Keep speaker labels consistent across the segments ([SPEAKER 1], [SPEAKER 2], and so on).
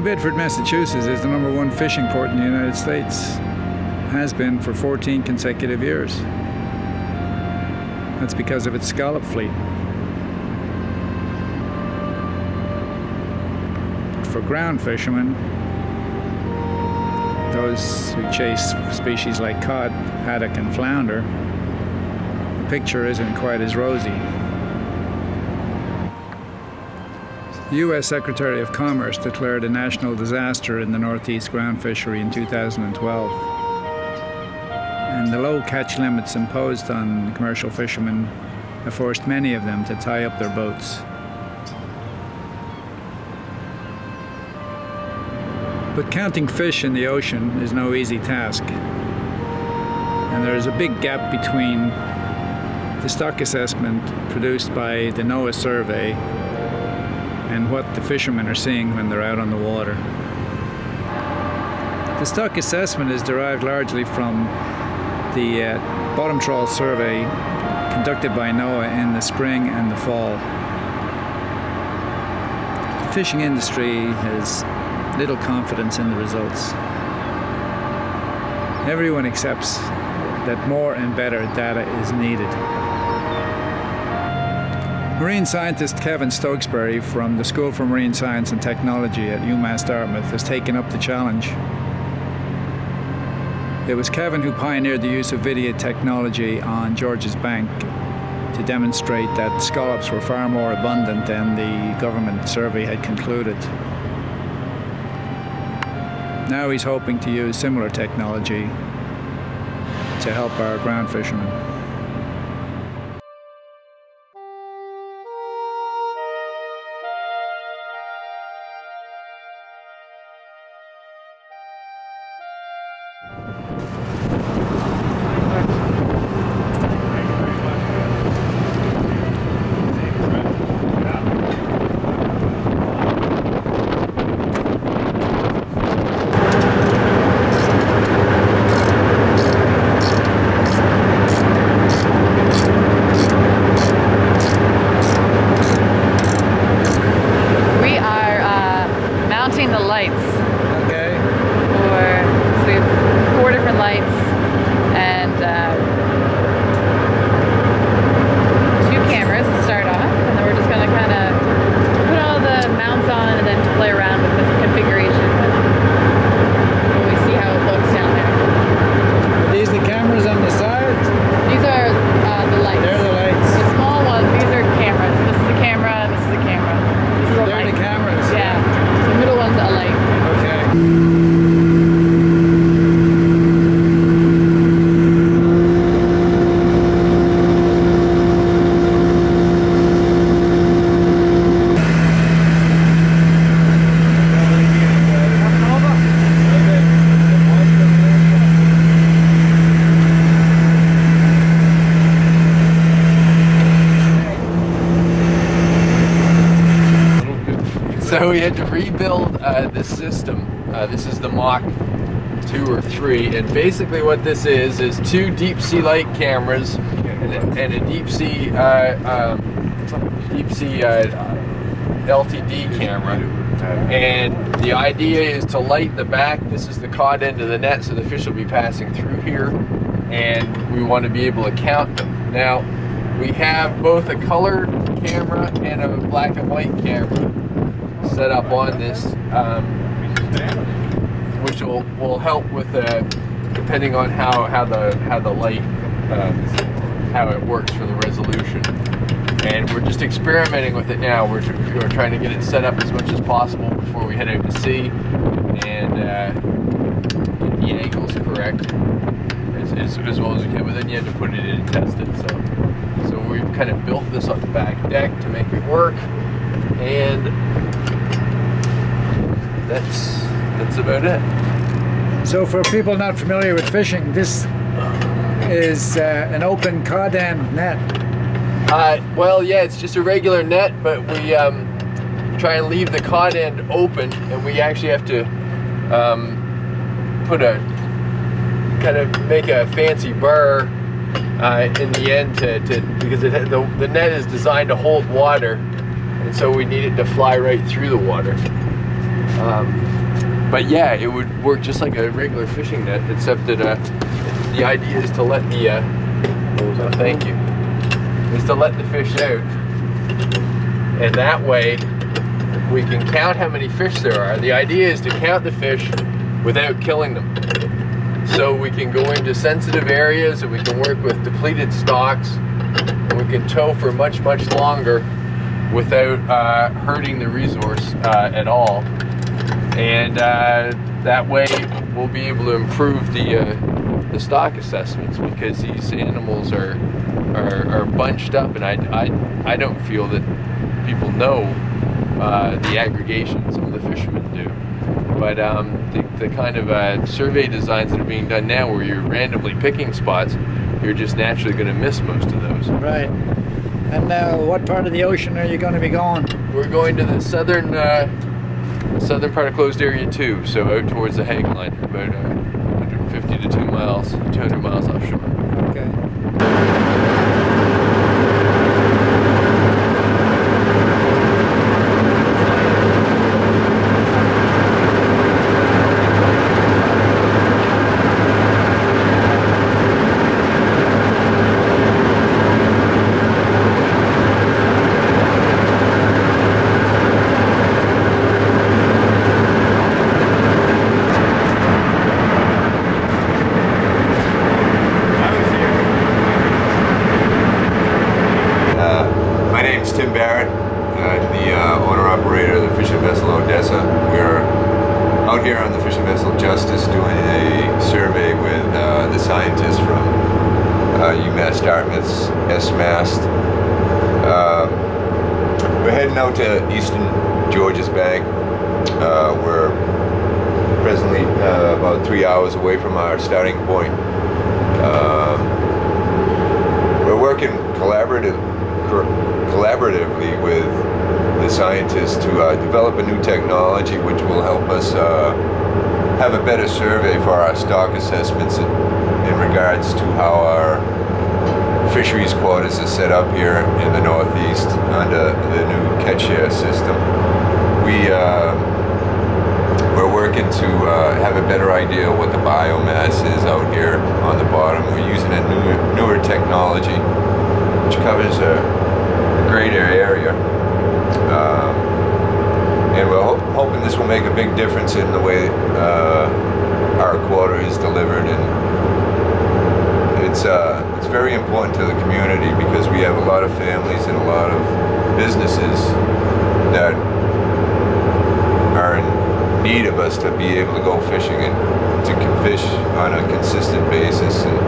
[SPEAKER 1] New Bedford, Massachusetts is the number one fishing port in the United States. Has been for 14 consecutive years. That's because of its scallop fleet. For ground fishermen, those who chase species like cod, haddock, and flounder, the picture isn't quite as rosy. The U.S. Secretary of Commerce declared a national disaster in the Northeast ground fishery in 2012. And the low catch limits imposed on commercial fishermen have forced many of them to tie up their boats. But counting fish in the ocean is no easy task. And there is a big gap between the stock assessment produced by the NOAA survey and what the fishermen are seeing when they're out on the water. The stock assessment is derived largely from the uh, bottom trawl survey conducted by NOAA in the spring and the fall. The fishing industry has little confidence in the results. Everyone accepts that more and better data is needed. Marine scientist Kevin Stokesbury from the School for Marine Science and Technology at UMass Dartmouth has taken up the challenge. It was Kevin who pioneered the use of video technology on Georges Bank to demonstrate that scallops were far more abundant than the government survey had concluded. Now he's hoping to use similar technology to help our ground fishermen.
[SPEAKER 2] 2 or 3, and basically what this is is two deep sea light cameras and a, deep sea uh, um, deep sea uh, LTD camera. And the idea is to light the back. This is the cod end of the net, so the fish will be passing through here, and we want to be able to count them. Now, we have both a color camera and a black and white camera set up on this, um, which will, will help with the depending on how, how the how the light uh, how it works for the resolution. And we're just experimenting with it now. We're, we're trying to get it set up as much as possible before we head out to sea, and uh, get the angles correct as, as, as well as we can. But then you have to put it in and test it. So so we've kind of built this on the back deck to make it work, and that's that's about it.
[SPEAKER 1] So for people not familiar with fishing, this is uh, an open cod end net.
[SPEAKER 2] Uh, well, yeah, it's just a regular net, but we um, try and leave the cod end open, and we actually have to um, put a kind of make a fancy burr uh, in the end to, to because it, the, the net is designed to hold water, and so we need it to fly right through the water. Um, but yeah, it would work just like a regular fishing net, except that uh, the idea is to let the uh,
[SPEAKER 3] thank
[SPEAKER 2] you is to let the fish out, and that way we can count how many fish there are. The idea is to count the fish without killing them. So we can go into sensitive areas and we can work with depleted stocks and we can tow for much, much longer without uh, hurting the resource uh, at all and uh, that way we'll be able to improve the uh, the stock assessments because these animals are are, are bunched up, and I, I I don't feel that people know uh, the aggregation some of the fishermen do. But um, the, the, kind of uh, survey designs that are being done now, where you're randomly picking spots, you're just naturally going to miss most of those.
[SPEAKER 1] Right. And now, what part of the ocean are you going to be going?
[SPEAKER 2] We're going to the southern uh, southern part of closed area 2, so out towards the Hague line, about uh, 150 to 2 miles, 200 miles offshore.
[SPEAKER 1] Okay.
[SPEAKER 4] better survey for our stock assessments in, in regards to how our fisheries quotas are set up here in the Northeast under the new catch share system. We, uh, we're working to uh, have a better idea of what the biomass is out here on the bottom. We're using a newer, newer technology which covers a greater area. Um, and we're this will make a big difference in the way uh, our quarter is delivered, and it's uh, it's very important to the community because we have a lot of families and a lot of businesses that are in need of us to be able to go fishing and to fish on a consistent basis and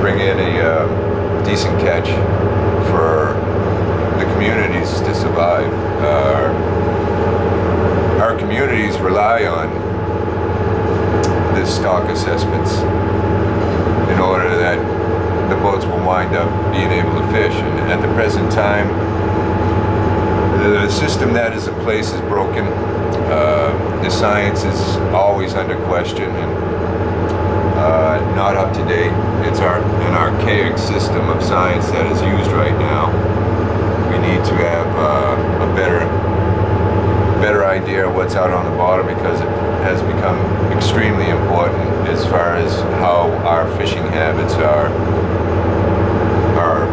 [SPEAKER 4] bring in a uh, decent catch for the communities to survive. Uh, our communities rely on this stock assessments in order that the boats will wind up being able to fish. And at the present time, the system that is in place is broken. Uh, the science is always under question and uh, not up to date. It's our, an archaic system of science that is used right now. We need to have uh, a better better idea of what's out on the bottom because it has become extremely important as far as how our fishing habits are are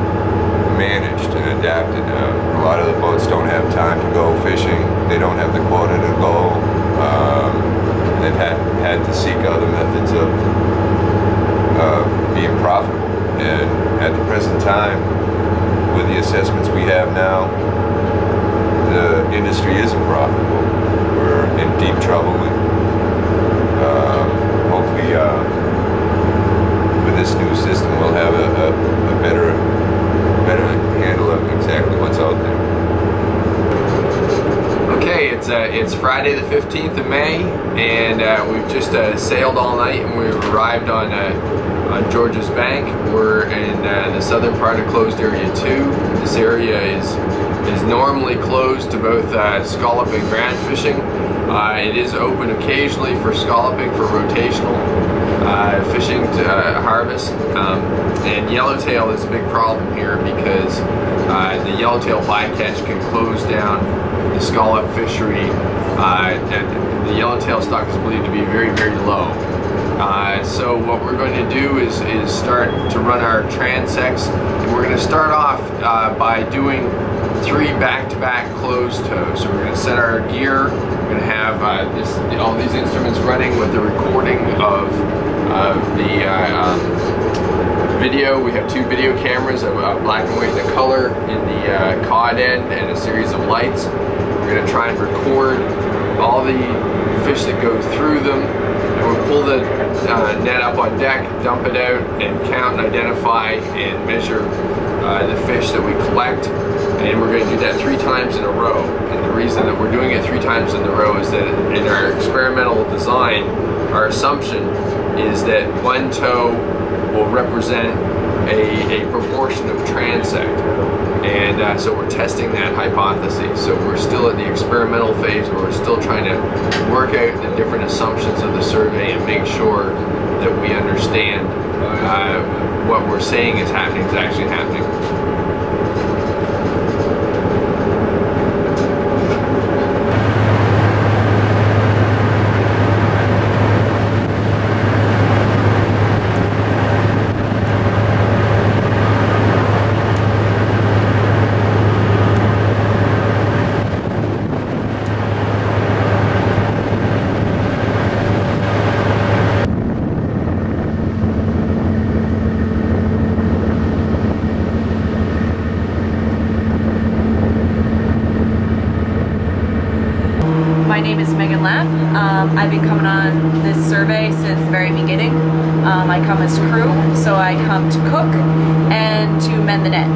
[SPEAKER 4] managed and adapted. Uh, a lot of the boats don't have time to go fishing. They don't have the quota to go. Um, they've had, had to seek other methods of uh, being profitable. And at the present time, with the assessments we have now, industry isn't profitable, we're in deep trouble. Uh, hopefully, uh, with this new system, we'll have a, a, a better, better handle of exactly what's out there.
[SPEAKER 2] Okay, it's uh, it's Friday the 15th of May, and uh, we've just uh, sailed all night, and we arrived on uh, on Georges Bank. We're in the southern part of Closed Area 2. This area is is normally closed to both uh, scallop and ground fishing. Uh, it is open occasionally for scalloping for rotational uh, fishing to uh, harvest. Um, and yellowtail is a big problem here because uh, the yellowtail bycatch can close down the scallop fishery. Uh, the yellowtail stock is believed to be very, very low. Uh, so what we're going to do is, is start to run our transects and we're going to start off uh, by doing three back-to-back -back closed tows. So we're going to set our gear, we're going to have uh, this, all these instruments running with the recording of the uh, um, video. We have two video cameras, a black and white and a color in the uh, cod end and a series of lights. We're going to try and record all the fish that go through them And We'll pull the uh, net up on deck, dump it out, and count and identify and measure uh, the fish that we collect. And we're going to do that three times in a row. And the reason that we're doing it three times in a row is that in our experimental design, our assumption is that one tow will represent a, a proportion of transect. And uh, so we're testing that hypothesis. So we're still at the experimental phase where we're still trying to work out the different assumptions of the survey and make sure that we understand uh, what we're saying is happening is actually happening.
[SPEAKER 5] I've been coming on this survey since the very beginning. Um, I come as crew, so I come to cook and to mend the net.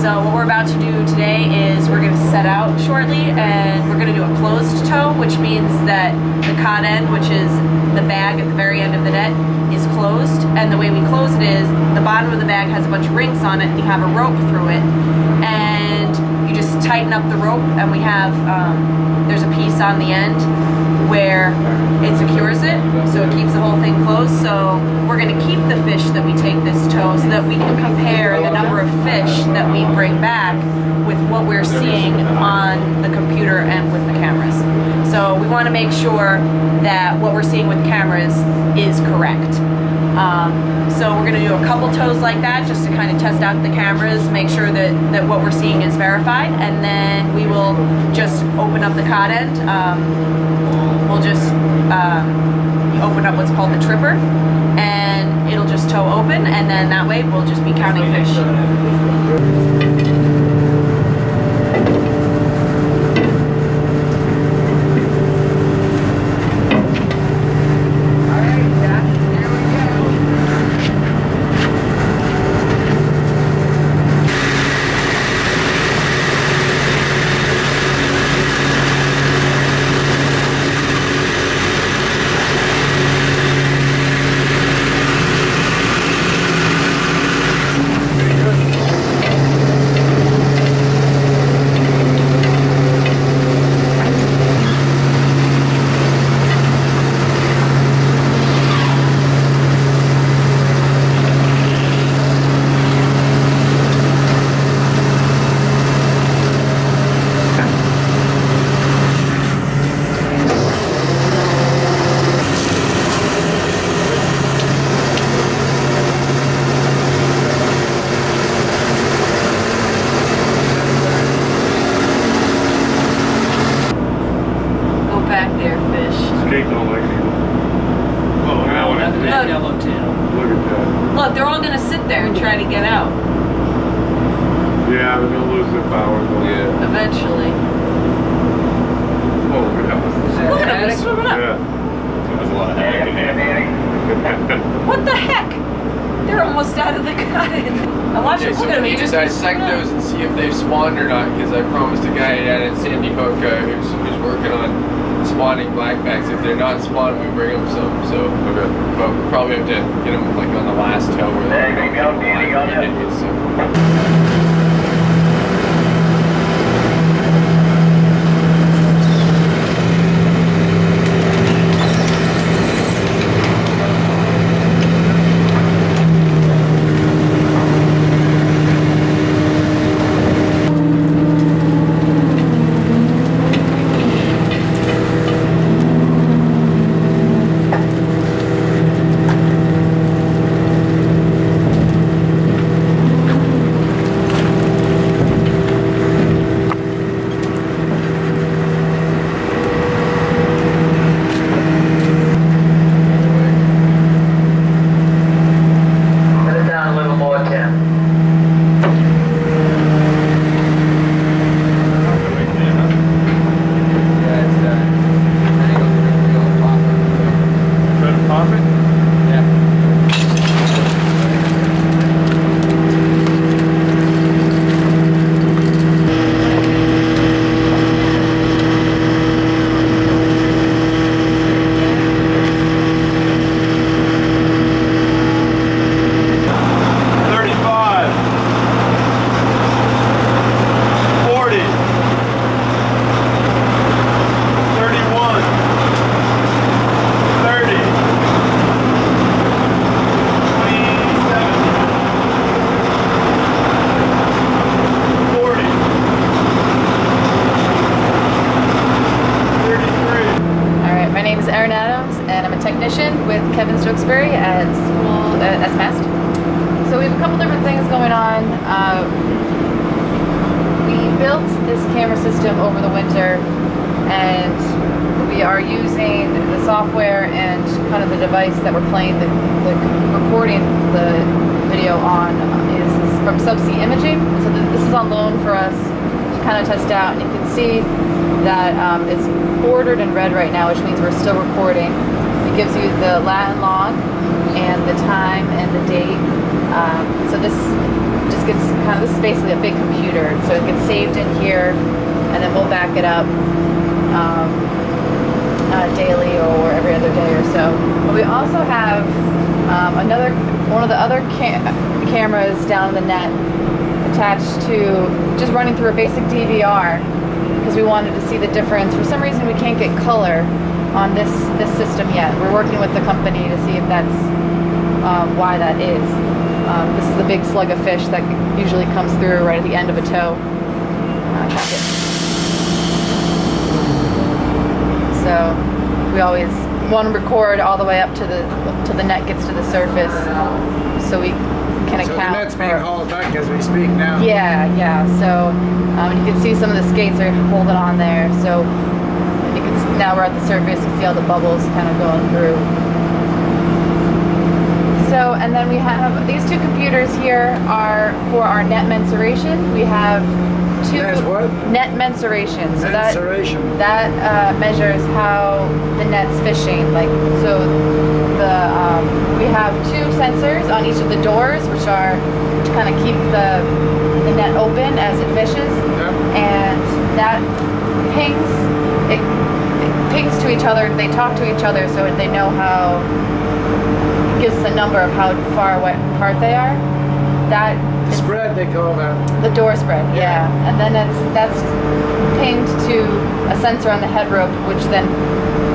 [SPEAKER 5] So what we're about to do today is we're going to set out shortly and we're going to do a closed tow, which means that the cod end, which is the bag at the very end of the net, is closed. And the way we close it is the bottom of the bag has a bunch of rings on it and you have a rope through it. And you just tighten up the rope and we have, um, there's a piece on the end where it secures it, so it keeps the whole thing closed. So we're going to keep the fish that we take this tow so that we can compare the number of fish that we bring back with what we're seeing on the computer and with the cameras. So we want to make sure that what we're seeing with cameras is correct. Um, so we're going to do a couple tows like that just to kind of test out the cameras, make sure that, that what we're seeing is verified, and then we will just open up the cod end. Um, we'll just um, open up what's called the tripper and it'll just tow open and then that way we'll just be counting fish.
[SPEAKER 6] The video on is from SubC Imaging. So th- this is on loan for us to kind of test out, and you can see that um, it's bordered in red right now, which means we're still recording. It gives you the lat long and the time and the date. Um, so this just gets kind of this is basically a big computer, so it gets saved in here, and then we'll back it up um, uh, daily or every other day or so. But we also have um, another one of the other cam- cameras down in the net attached to just running through a basic DVR because we wanted to see the difference. For some reason, we can't get color on this this system yet. We're working with the company to see if that's um, why that is. Um, this is the big slug of fish that usually comes through right at the end of a tow. Uh. So we always want to record all the way up to the till the net gets to the surface, so we can So the account net's being
[SPEAKER 7] hauled back as we speak now.
[SPEAKER 6] yeah, yeah. So um, you can see some of the skates are holding on there. So you can s- now we're at the surface. You see all the bubbles kind of going through. So and then we have these two computers here are for our net mensuration. We have two Net what? net mensuration. So that
[SPEAKER 1] Mensuration.
[SPEAKER 6] that uh, measures how the net's fishing. Like so, the um, we have two sensors on each of the doors, which are to kind of keep the the net open as it fishes,
[SPEAKER 7] Yep.
[SPEAKER 6] and that pings it, it pings to each other. They talk to each other, so they know how gives us a number of how far away apart they are. That is Spread,
[SPEAKER 7] they call that.
[SPEAKER 6] the door spread, yeah. And then it's that's pinged to a sensor on the head rope, which then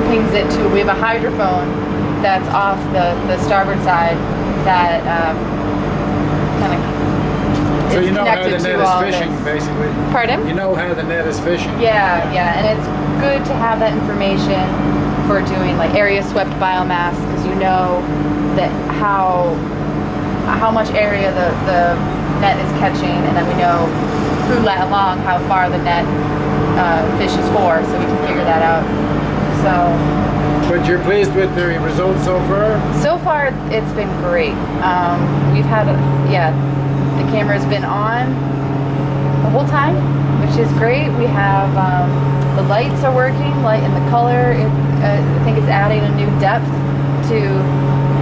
[SPEAKER 6] pings it to. We have a hydrophone that's off the, the starboard side that um, kind of So you know how the net is fishing,
[SPEAKER 7] basically.
[SPEAKER 6] Pardon? You
[SPEAKER 7] know how the net is fishing.
[SPEAKER 6] Yeah, yeah, and it's good to have that information for doing like area swept biomass because you know that how how much area the, the net is catching, and then we know through that long how far the net uh, fishes for, so we can figure that out. So
[SPEAKER 7] But you're pleased with the results so far?
[SPEAKER 6] so far it's been great. Um, we've had a, yeah, the camera's been on the whole time, which is great. We have um, the lights are working, light and the color. It, uh, I think it's adding a new depth to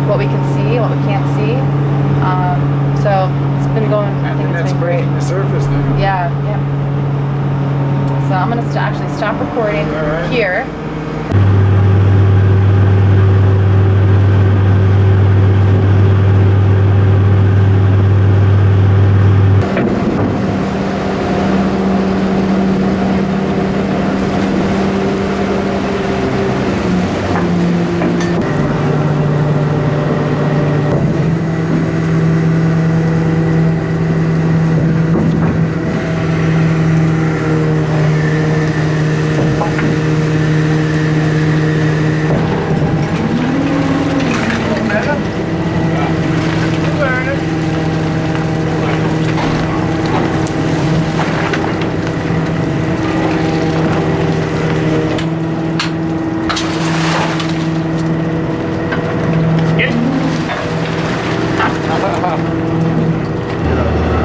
[SPEAKER 6] what we can see, what we can't see. Um, so it's been going. I think the it's been great. breaking the
[SPEAKER 7] surface now.
[SPEAKER 6] Yeah, yeah. So I'm gonna st- actually stop recording right. here.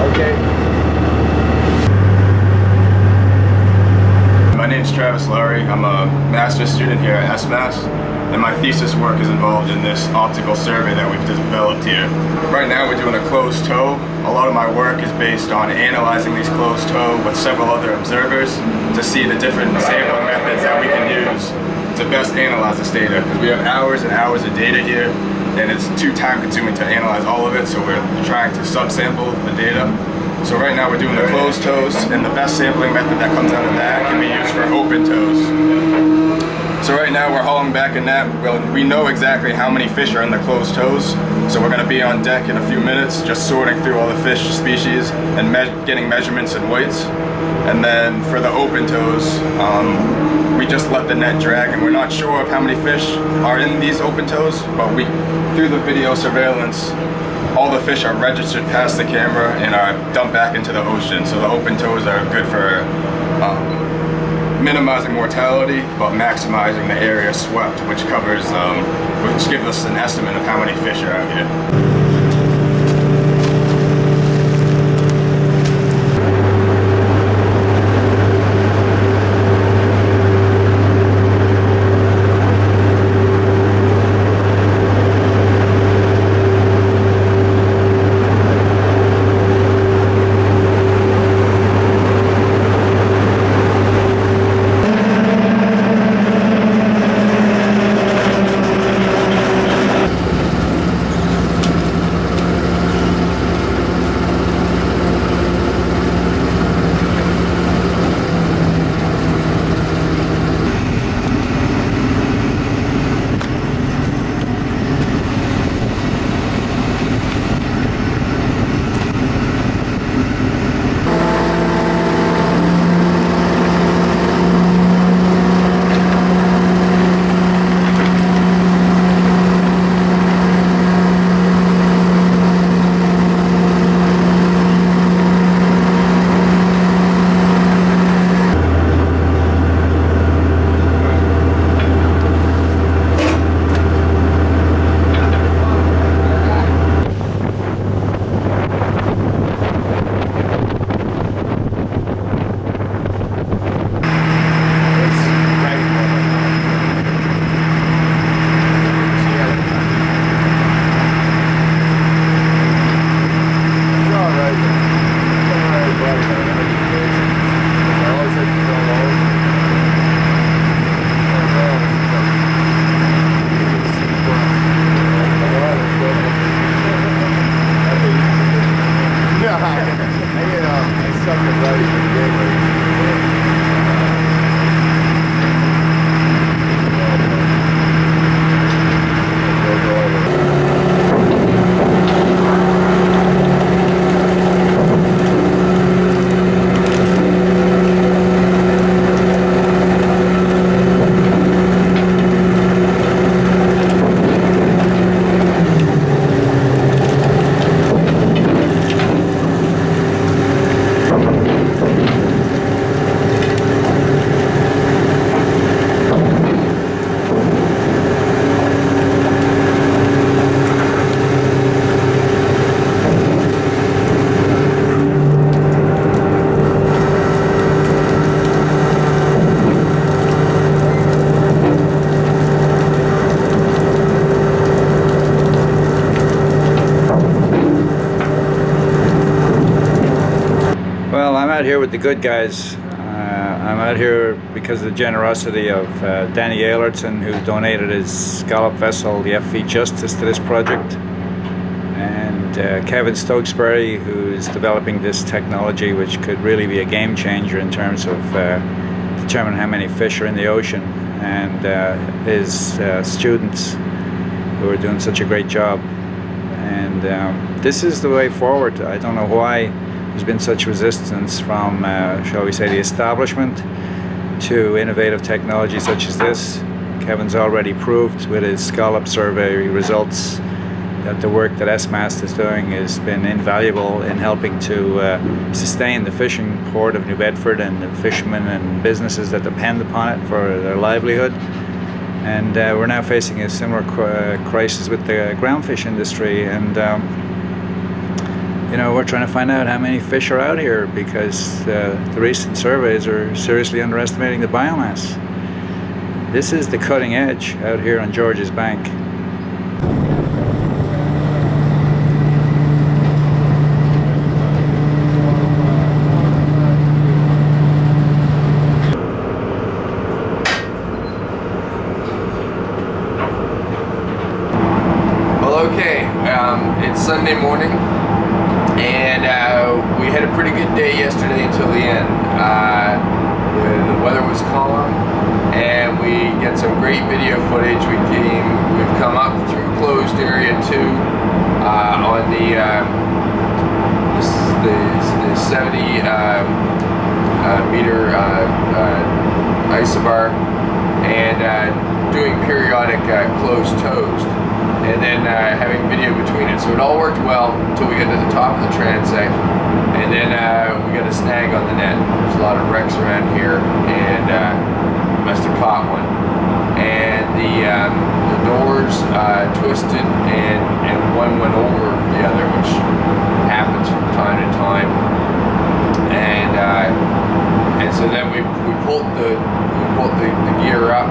[SPEAKER 7] Okay.
[SPEAKER 8] My name's Travis Lowry. I'm a master's student here at SMAST, and my thesis work is involved in this optical survey that we've developed here. Right now we're doing a closed tow. A lot of my work is based on analyzing these closed tow with several other observers to see the different sampling methods that we can use to best analyze this data. Because we have hours and hours of data here, and it's too time consuming to analyze all of it, so we're trying to subsample the data. So right now we're doing the closed tows, and the best sampling method that comes out of that can be used for open tows. So right now we're hauling back a net. Well, we know exactly how many fish are in the closed tows, so we're going to be on deck in a few minutes, just sorting through all the fish species and me- getting measurements and weights. And then for the open tows, um, we just let the net drag, and we're not sure of how many fish are in these open tows, but we through the video surveillance, all the fish are registered past the camera and are dumped back into the ocean. So the open tows are good for um, minimizing mortality, but maximizing the area swept, which covers, um, which gives us an estimate of how many fish are out here.
[SPEAKER 1] Here with the good guys. Uh, I'm out here because of the generosity of uh, Danny Eilertson, who donated his scallop vessel, the FV Justice, to this project. And uh, Kevin Stokesbury, who's developing this technology, which could really be a game changer in terms of uh, determining how many fish are in the ocean. And uh, his uh, students, who are doing such a great job. And um, this is the way forward. I don't know why there's been such resistance from, uh, shall we say, the establishment to innovative technology such as this. Kevin's already proved with his scallop survey results that the work that SMAST is doing has been invaluable in helping to uh, sustain the fishing port of New Bedford and the fishermen and businesses that depend upon it for their livelihood. And uh, we're now facing a similar uh, crisis with the groundfish industry. And um, you know, we're trying to find out how many fish are out here because uh, the recent surveys are seriously underestimating the biomass. This is the cutting edge out here on Georges Bank.
[SPEAKER 2] Well, okay, um, it's Sunday morning and uh, we had a pretty good day yesterday until the end. Uh, the, the, weather was calm, and we get some great video footage. We came, we've come up through closed area two uh, on the, um, the, the 70 um, uh, meter uh, uh, isobar and doing periodic closed tows and then uh, having video between it. So it all worked well until we got to the top of the transect, and then uh, we got a snag on the net. There's a lot of wrecks around here, and uh, must have caught one. And the, um, the doors uh, twisted, and, and one went over the other, which happens from time to time. And uh, and so then we, we pulled the we pulled the, the gear up,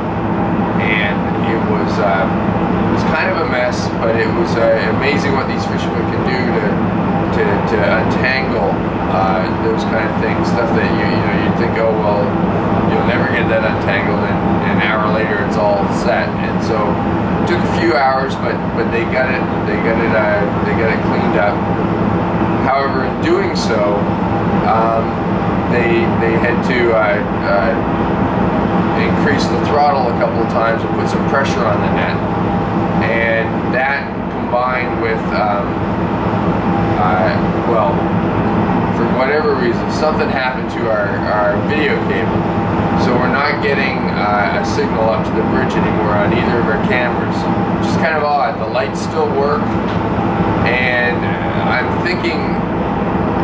[SPEAKER 2] and it was uh, it was kind of a mess, but it was uh, amazing what these fishermen can do to to, to untangle uh, those kind of things, stuff that you you know you'd think oh well you'll never get that untangled, and an hour later it's all set, and so it took a few hours, but but they got it they got it uh, they got it cleaned up. However, in doing so, um, they they had to uh, uh, increase the throttle a couple of times and put some pressure on the net, and that combined with um, uh, well, for whatever reason, something happened to our, our video cable, so we're not getting uh, a signal up to the bridge anymore on either of our cameras, which is kind of odd. The lights still work, and I'm thinking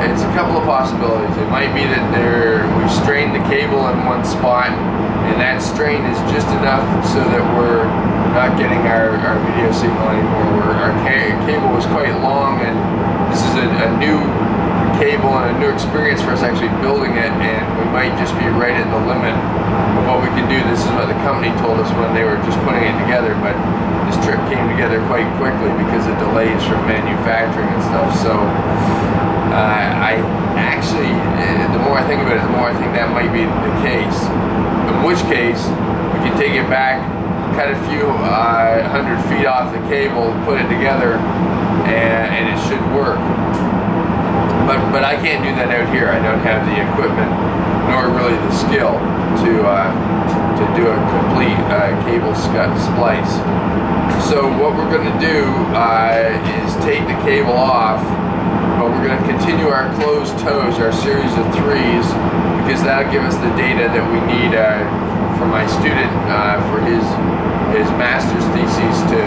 [SPEAKER 2] it's a couple of possibilities. It might be that there we've strained the cable in one spot, and that strain is just enough so that we're not getting our, our video signal anymore. Our ca cable was quite long, and a, a new cable and a new experience for us actually building it, and we might just be right at the limit of what we can do. This is what the company told us when they were just putting it together, but this trip came together quite quickly because of delays from manufacturing and stuff. So uh, I actually, uh, the more I think about it, the more I think that might be the case. In which case, we can take it back, cut a few uh, hundred feet off the cable, put it together, and, and it should work. But but I can't do that out here. I don't have the equipment, nor really the skill to uh, to do a complete uh, cable splice. So what we're going to do uh, is take the cable off but we're going to continue our closed tows, our series of threes, because that'll give us the data that we need uh, for my student uh, for his his master's thesis to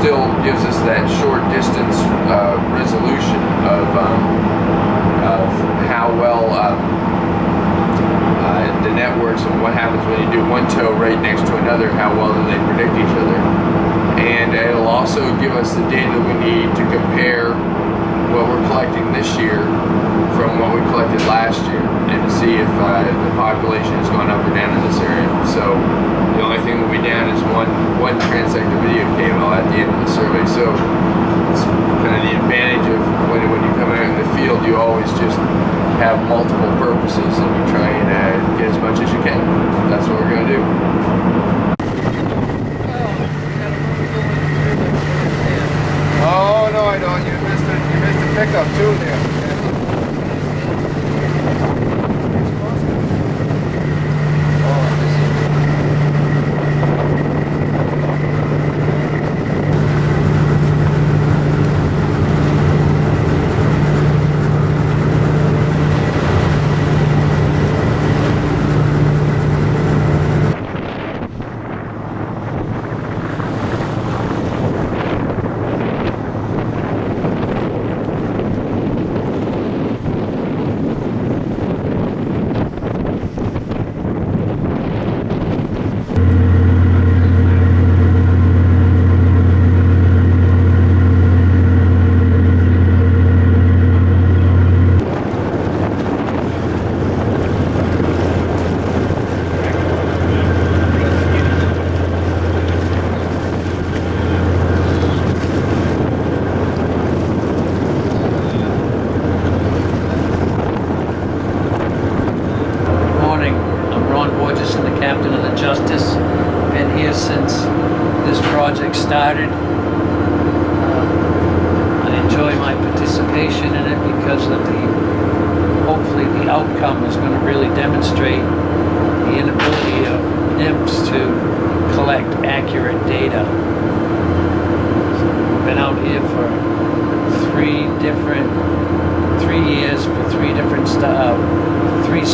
[SPEAKER 2] still gives us that short distance uh, resolution of, um, of how well um, uh, the networks and what happens when you do one tow right next to another, how well do they predict each other. And it'll also give us the data we need to compare what we're collecting this year from what we collected last year and to see if uh, the population has gone up or down in this area. So the only thing will be down is one one transect video cable at the end of the survey. So it's kind of the advantage of when, when you come out in the field, you always just have multiple purposes and you try and uh, get as much as you can. That's what we're going to do.
[SPEAKER 7] Oh no, I don't. You missed it. You missed a pickup too there.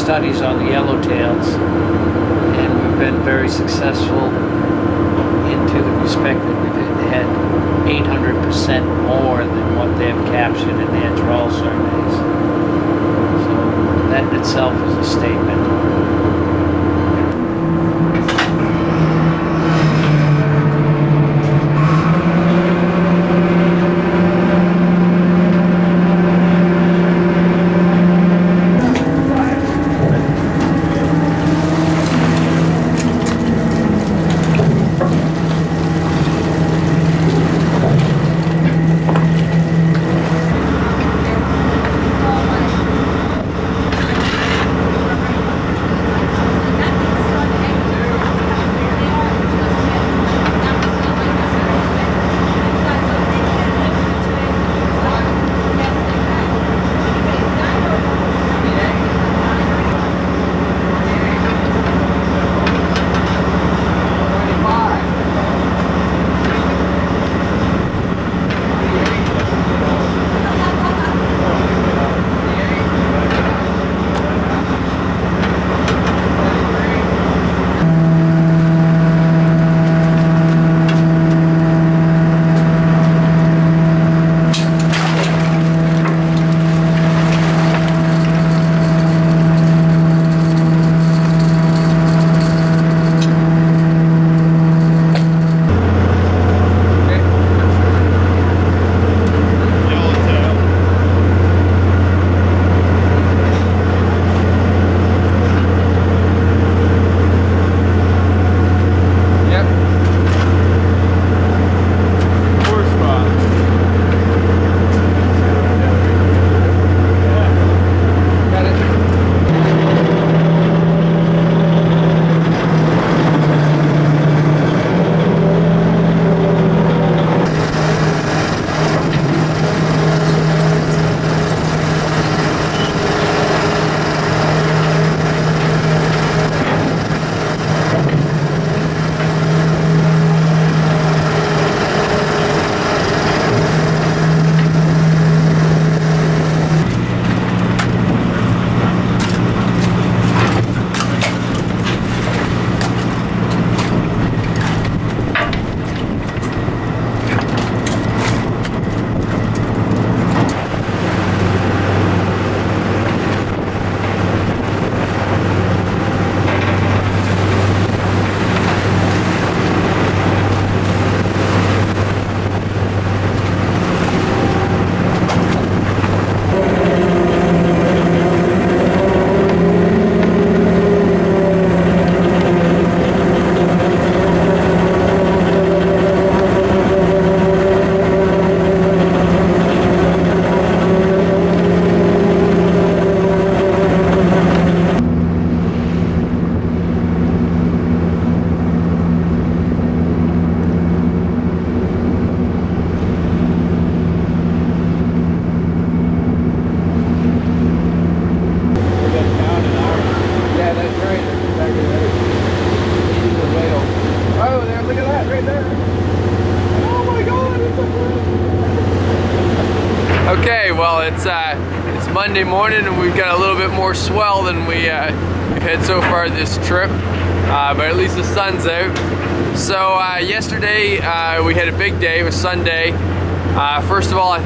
[SPEAKER 9] Studies on the yellowtails, and we've been very successful into the respect that we've had 800% more than what they've captured in their trawl surveys. So that in itself is a statement.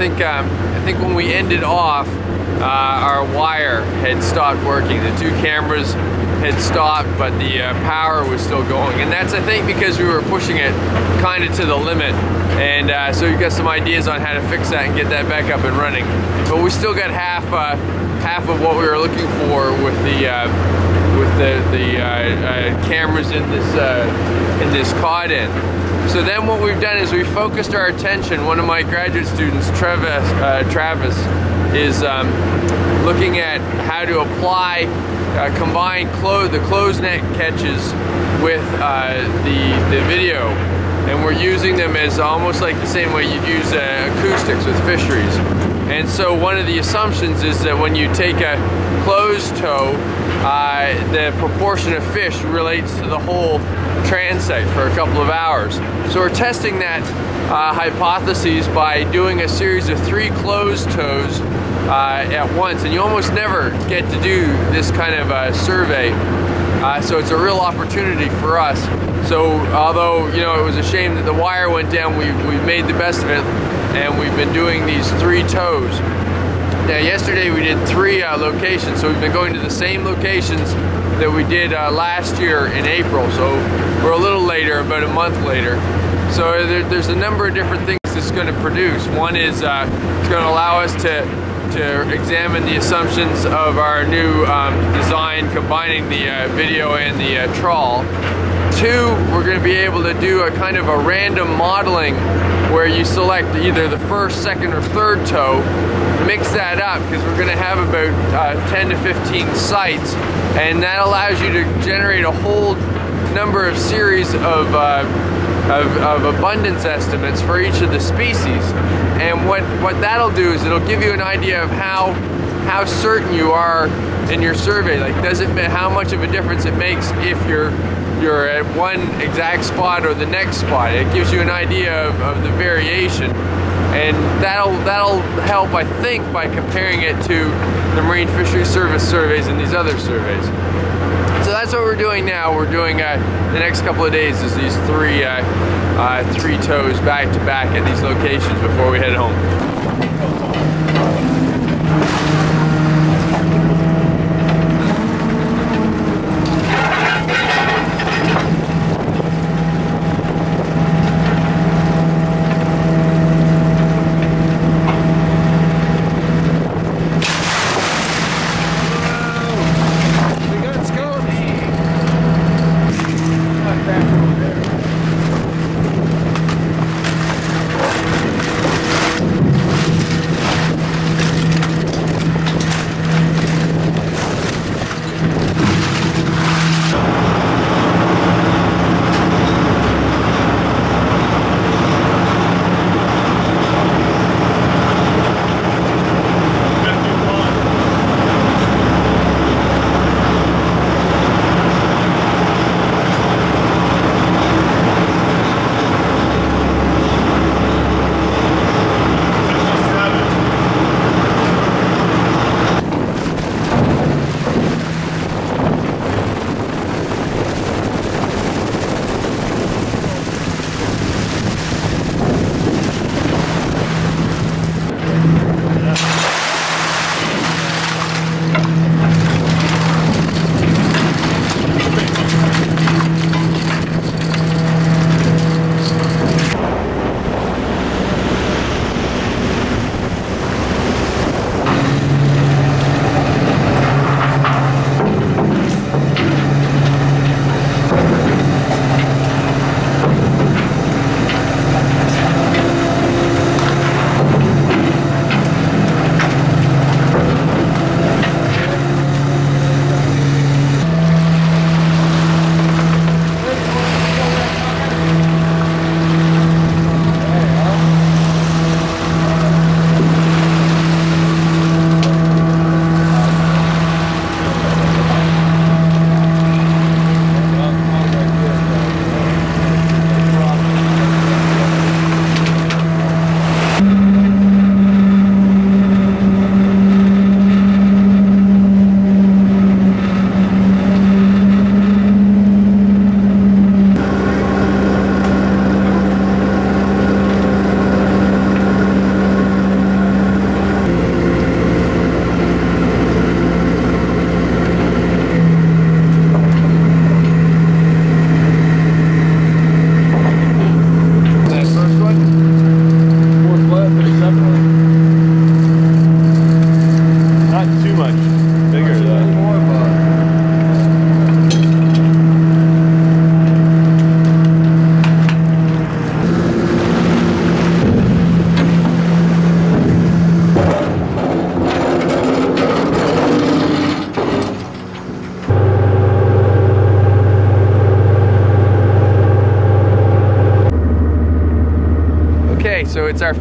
[SPEAKER 2] Think um, I think when we ended off, uh, our wire had stopped working. The two cameras had stopped, but the uh, power was still going. And that's, I think, because we were pushing it kind of to the limit. And uh, so we've got some ideas on how to fix that and get that back up and running. But we still got half uh, half of what we were looking for with the uh, with the the uh, uh, cameras in this uh, in this cod end. So then what we've done is we focused our attention. One of my graduate students, Travis, uh, Travis is um, looking at how to apply uh, combine clo- the closed net catches with uh, the the video, and we're using them as almost like the same way you'd use uh, acoustics with fisheries. And so one of the assumptions is that when you take a closed tow, uh, the proportion of fish relates to the whole transect for a couple of hours. So we're testing that uh, hypothesis by doing a series of three closed tows uh, at once, and you almost never get to do this kind of uh, survey Uh, so it's a real opportunity for us. So although you know it was a shame that the wire went down, we've we've made the best of it, and we've been doing these three tows. Now yesterday we did three uh, locations, so we've been going to the same locations that we did uh, last year in April. So we're a little later, about a month later. So there, there's a number of different things it's going to produce. One is uh, it's going to allow us to to examine the assumptions of our new um, design combining the uh, video and the uh, trawl. Two, we're going to be able to do a kind of a random modeling where you select either the first, second, or third tow, mix that up because we're going to have about uh, 10 to 15 sites, and that allows you to generate a whole number of series of uh, of, of, abundance estimates for each of the species. And what, what that'll do is it'll give you an idea of how how certain you are in your survey. Like, does it how much of a difference it makes if you're you're at one exact spot or the next spot. It gives you an idea of, of the variation, and that'll that'll help, I think, by comparing it to the Marine Fisheries Service surveys and these other surveys. So that's what we're doing now. We're doing uh, the next couple of days is these three uh, uh, three tows back to back at these locations before we head home.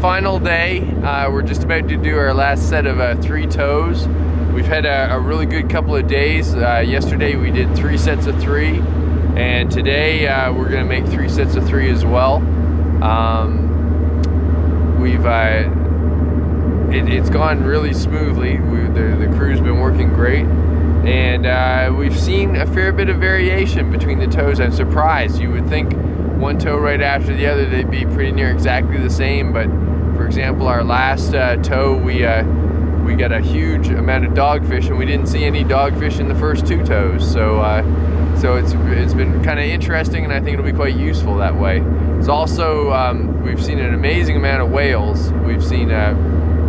[SPEAKER 2] Final day. Uh, we're just about to do our last set of uh, three tows. We've had a, a, really good couple of days. Uh, yesterday we did three sets of three, and today uh, we're gonna make three sets of three as well. Um, we've uh, it, has gone really smoothly. We, the, the crew's been working great, and uh, we've seen a fair bit of variation between the tows. I'm surprised. You would think one tow right after the other they'd be pretty near exactly the same, but example, our last uh, tow we uh, we got a huge amount of dogfish, and we didn't see any dogfish in the first two tows. So uh, so it's it's been kind of interesting, and I think it'll be quite useful that way. It's also um, we've seen an amazing amount of whales. We've seen uh,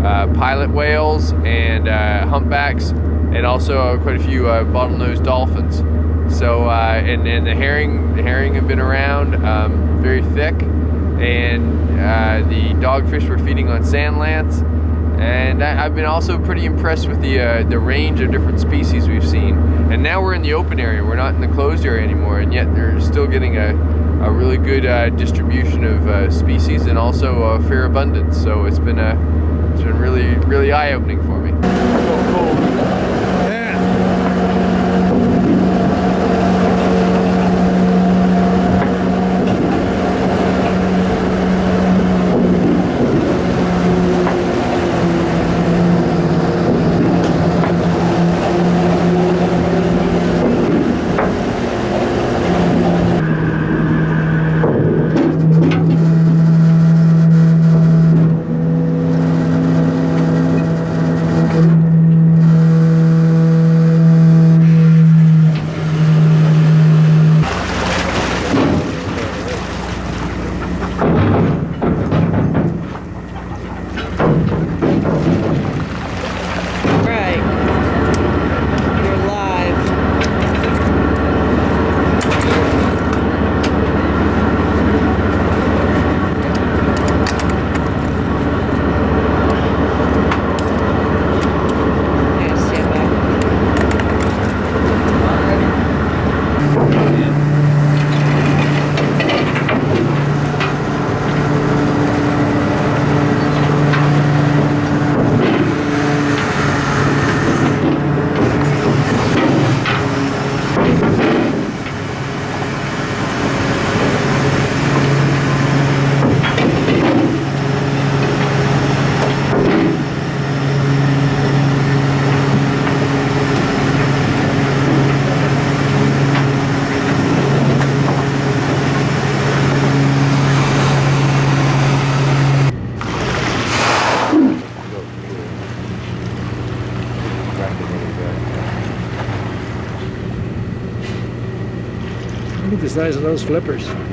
[SPEAKER 2] uh, pilot whales and humpbacks, and also quite a few bottlenose dolphins. So and, and the herring the herring have been around, um, very thick, and uh, the dogfish were feeding on sand lance. And I, have been also pretty impressed with the uh, the range of different species we've seen. And now we're in the open area; we're not in the closed area anymore. And yet they're still getting a, a really good uh, distribution of uh, species and also a fair abundance. So it's been a it's been really really eye opening for me.
[SPEAKER 1] Size of those flippers.